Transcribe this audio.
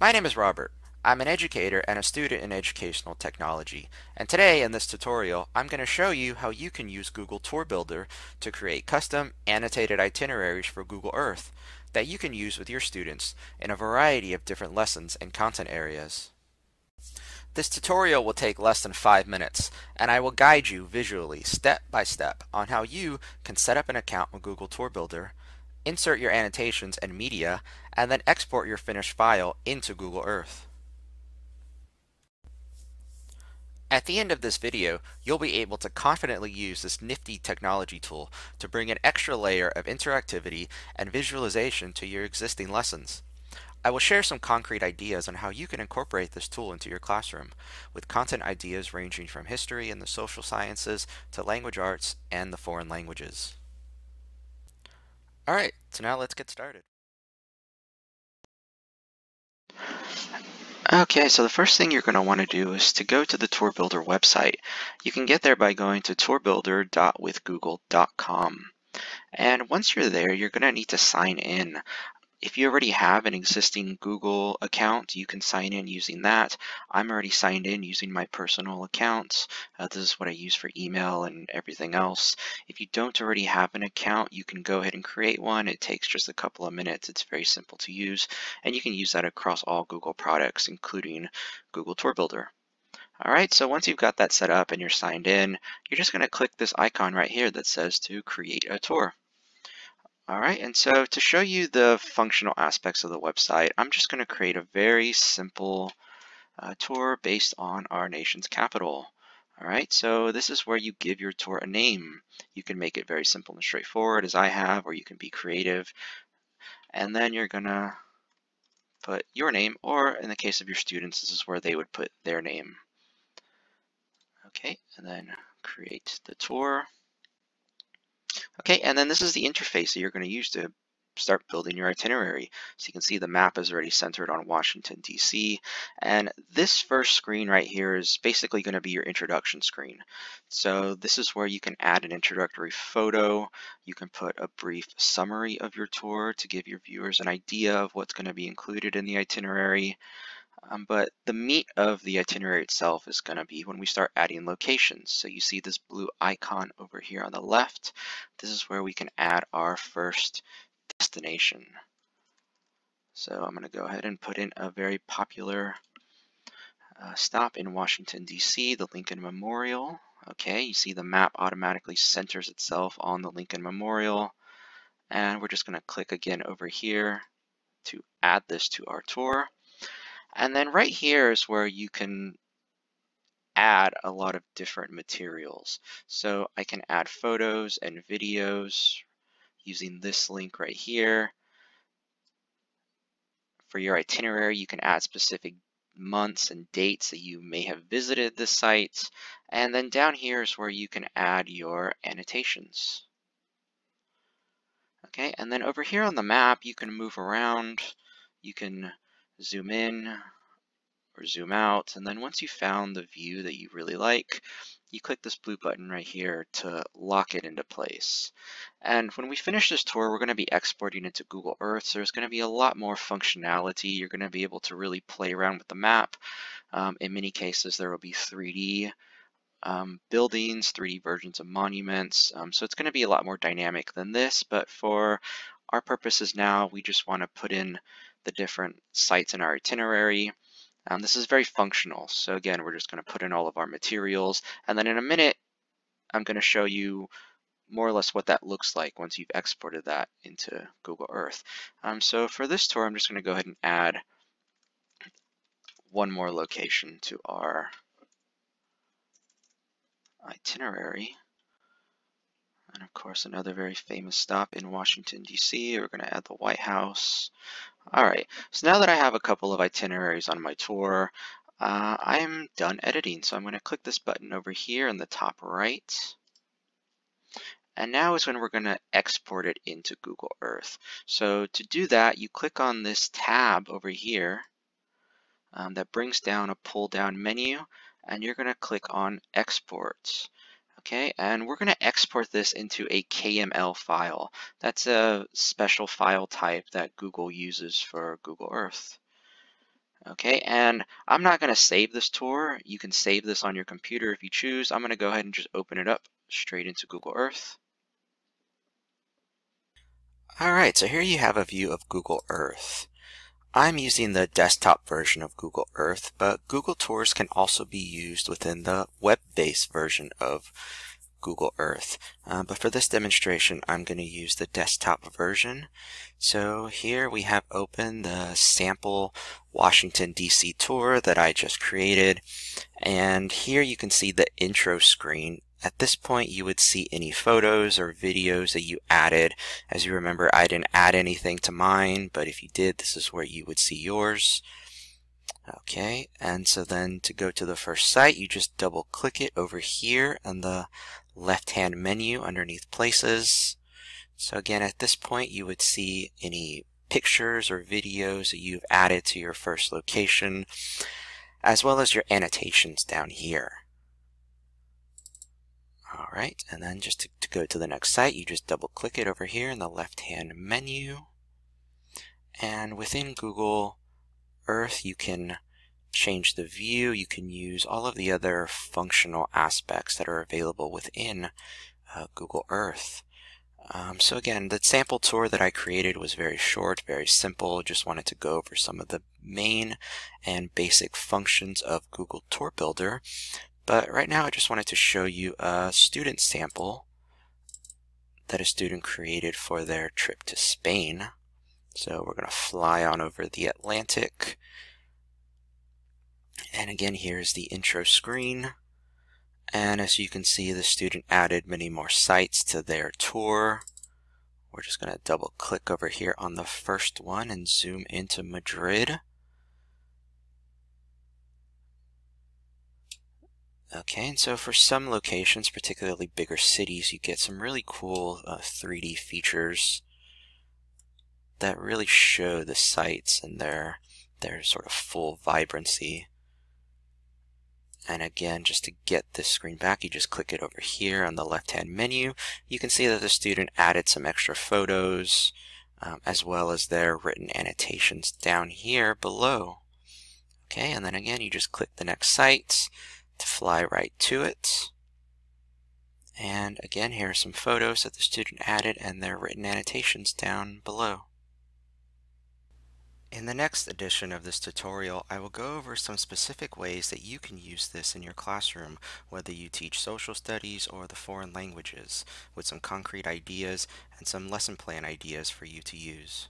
My name is Robert. I'm an educator and a student in educational technology. And today in this tutorial, I'm going to show you how you can use Google Tour Builder to create custom annotated itineraries for Google Earth that you can use with your students in a variety of different lessons and content areas. This tutorial will take less than five minutes, and I will guide you visually, step by step, on how you can set up an account with Google Tour Builder, insert your annotations and media, and then export your finished file into Google Earth. At the end of this video, you'll be able to confidently use this nifty technology tool to bring an extra layer of interactivity and visualization to your existing lessons. I will share some concrete ideas on how you can incorporate this tool into your classroom, with content ideas ranging from history and the social sciences to language arts and the foreign languages. Alright, so now let's get started. Okay, so the first thing you're going to want to do is to go to the Tour Builder website. You can get there by going to tourbuilder.withgoogle.com. And once you're there, you're going to need to sign in. If you already have an existing Google account, you can sign in using that. I'm already signed in using my personal account. Uh, this is what I use for email and everything else. If you don't already have an account, you can go ahead and create one. It takes just a couple of minutes. It's very simple to use, and you can use that across all Google products, including Google Tour Builder. All right, so once you've got that set up and you're signed in, you're just going to click this icon right here that says to create a tour. All right, and so to show you the functional aspects of the website, I'm just going to create a very simple uh, tour based on our nation's capital. All right, so this is where you give your tour a name. You can make it very simple and straightforward as I have, or you can be creative. And then you're gonna put your name, or in the case of your students, this is where they would put their name. Okay, and then create the tour. Okay, and then this is the interface that you're going to use to start building your itinerary. So you can see the map is already centered on Washington, D.C. And this first screen right here is basically going to be your introduction screen. So this is where you can add an introductory photo. You can put a brief summary of your tour to give your viewers an idea of what's going to be included in the itinerary. Um, but the meat of the itinerary itself is going to be when we start adding locations. So you see this blue icon over here on the left. This is where we can add our first destination. So I'm going to go ahead and put in a very popular uh, stop in Washington, D.C., the Lincoln Memorial. Okay, you see the map automatically centers itself on the Lincoln Memorial. And we're just going to click again over here to add this to our tour. And then right here is where you can add a lot of different materials. So I can add photos and videos using this link right here. For your itinerary, you can add specific months and dates that you may have visited the site. And then down here is where you can add your annotations. Okay, and then over here on the map, you can move around. You can zoom in or zoom out. And then once you found the view that you really like, you click this blue button right here to lock it into place. And when we finish this tour, we're going to be exporting it into Google Earth. So there's going to be a lot more functionality. You're going to be able to really play around with the map. Um, in many cases, there will be 3D um, buildings, 3D versions of monuments. Um, so it's going to be a lot more dynamic than this, but for our purposes now, we just want to put in the different sites in our itinerary. Um, this is very functional. So again, we're just going to put in all of our materials. And then in a minute, I'm going to show you more or less what that looks like once you've exported that into Google Earth. Um, so for this tour, I'm just going to go ahead and add one more location to our itinerary. And of course, another very famous stop in Washington, D.C. We're going to add the White House. All right, so now that I have a couple of itineraries on my tour, uh, I'm done editing. So I'm going to click this button over here in the top right. And now is when we're going to export it into Google Earth. So to do that, you click on this tab over here um, that brings down a pull down menu and you're going to click on Export. Okay, and we're going to export this into a KML file. That's a special file type that Google uses for Google Earth. Okay, and I'm not going to save this tour. You can save this on your computer if you choose. I'm going to go ahead and just open it up straight into Google Earth. All right, so here you have a view of Google Earth. I'm using the desktop version of Google Earth, but Google Tours can also be used within the web-based version of Google Earth. Uh, but for this demonstration, I'm going to use the desktop version. So here we have open the sample Washington DC tour that I just created. And here you can see the intro screen. At this point, you would see any photos or videos that you added. As you remember, I didn't add anything to mine, but if you did, this is where you would see yours. Okay, and so then to go to the first site, you just double click it over here in the left-hand menu underneath Places. So again, at this point, you would see any pictures or videos that you've added to your first location, as well as your annotations down here. Right, and then just to, to go to the next site, you just double click it over here in the left-hand menu. And within Google Earth, you can change the view. You can use all of the other functional aspects that are available within uh, Google Earth. Um, so again, the sample tour that I created was very short, very simple. Just wanted to go over some of the main and basic functions of Google Tour Builder. But right now I just wanted to show you a student sample that a student created for their trip to Spain. So we're going to fly on over the Atlantic and again, here's the intro screen. And as you can see, the student added many more sites to their tour. We're just going to double click over here on the first one and zoom into Madrid. Okay, and so for some locations, particularly bigger cities, you get some really cool uh, 3D features that really show the sites and their their sort of full vibrancy. And again, just to get this screen back, you just click it over here on the left-hand menu. You can see that the student added some extra photos, um, as well as their written annotations down here below. Okay, and then again, you just click the next site to fly right to it. And again, here are some photos that the student added and their written annotations down below. In the next edition of this tutorial, I will go over some specific ways that you can use this in your classroom, whether you teach social studies or the foreign languages, with some concrete ideas and some lesson plan ideas for you to use.